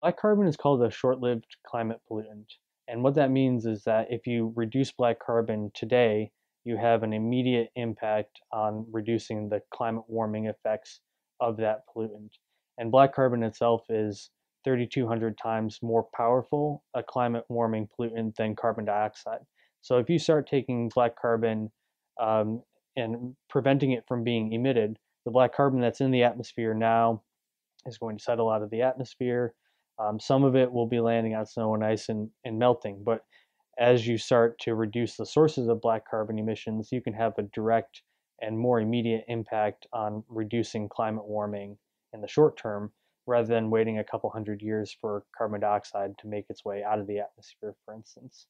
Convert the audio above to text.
Black carbon is called a short-lived climate pollutant. And what that means is that if you reduce black carbon today, you have an immediate impact on reducing the climate warming effects of that pollutant. And black carbon itself is 3,200 times more powerful a climate warming pollutant than carbon dioxide. So if you start taking black carbon um, and preventing it from being emitted, the black carbon that's in the atmosphere now is going to settle out of the atmosphere. Um, some of it will be landing on snow and ice and, and melting, but as you start to reduce the sources of black carbon emissions, you can have a direct and more immediate impact on reducing climate warming in the short term rather than waiting a couple hundred years for carbon dioxide to make its way out of the atmosphere, for instance.